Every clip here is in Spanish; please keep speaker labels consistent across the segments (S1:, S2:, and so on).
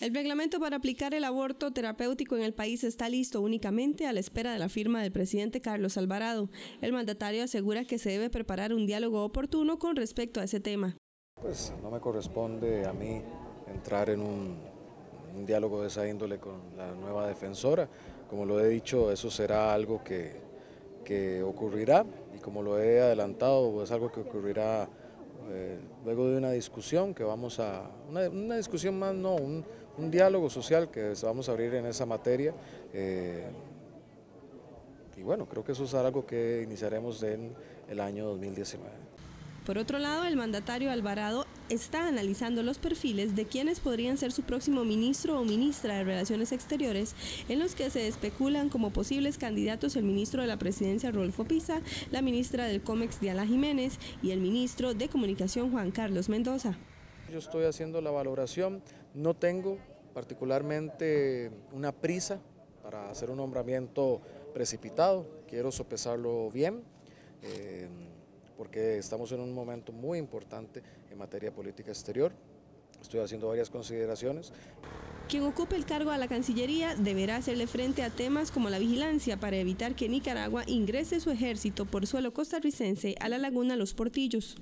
S1: El reglamento para aplicar el aborto terapéutico en el país está listo únicamente a la espera de la firma del presidente Carlos Alvarado. El mandatario asegura que se debe preparar un diálogo oportuno con respecto a ese tema.
S2: Pues no me corresponde a mí entrar en un, diálogo de esa índole con la nueva defensora. Como lo he dicho, eso será algo que, que ocurrirá y como lo he adelantado, es algo que ocurrirá eh, luego de una discusión que vamos a, una, discusión más, no, un, diálogo social que vamos a abrir en esa materia. Eh, y bueno, creo que eso es algo que iniciaremos en el año 2019.
S1: Por otro lado, el mandatario Alvarado está analizando los perfiles de quienes podrían ser su próximo ministro o ministra de Relaciones Exteriores, en los que se especulan como posibles candidatos el ministro de la Presidencia Rodolfo Pisa, la ministra del COMEX Diana Jiménez y el ministro de Comunicación Juan Carlos Mendoza.
S2: Yo estoy haciendo la valoración, no tengo particularmente una prisa para hacer un nombramiento precipitado, quiero sopesarlo bien. Eh, porque estamos en un momento muy importante en materia política exterior. Estoy haciendo varias consideraciones.
S1: Quien ocupe el cargo a la Cancillería deberá hacerle frente a temas como la vigilancia para evitar que Nicaragua ingrese su ejército por suelo costarricense a la laguna Los Portillos.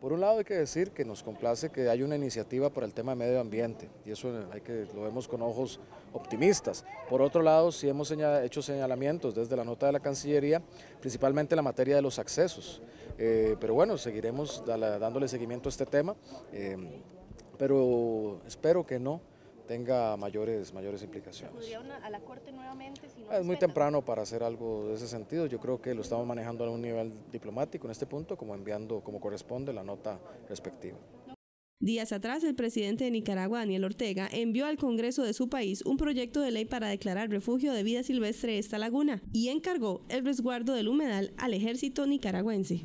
S2: Por un lado hay que decir que nos complace que haya una iniciativa para el tema de medio ambiente y eso hay que lo vemos con ojos optimistas. Por otro lado, sí hemos hecho señalamientos desde la nota de la Cancillería, principalmente en la materia de los accesos. Eh, pero bueno, seguiremos dándole seguimiento a este tema, eh, pero espero que no tenga mayores, mayores implicaciones.
S3: a la Corte nuevamente?
S2: es muy temprano para hacer algo de ese sentido. Yo creo que lo estamos manejando a un nivel diplomático en este punto, como enviando como corresponde la nota respectiva.
S1: Días atrás, el presidente de Nicaragua, Daniel Ortega, envió al Congreso de su país un proyecto de ley para declarar refugio de vida silvestre esta laguna y encargó el resguardo del humedal al ejército nicaragüense.